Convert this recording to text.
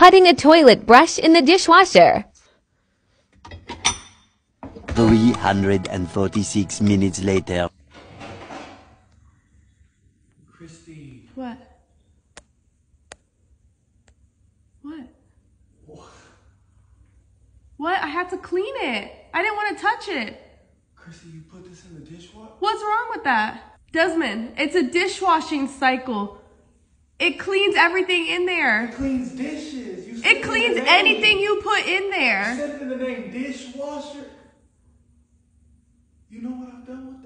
putting a toilet brush in the dishwasher. 346 minutes later. Christy. What? What? What? I had to clean it. I didn't want to touch it. Christy, you put this in the dishwasher? What's wrong with that? Desmond, it's a dishwashing cycle. It cleans everything in there. It cleans dishes. You It cleans name. anything you put in You there. said it in the name dishwasher. You know what I've done with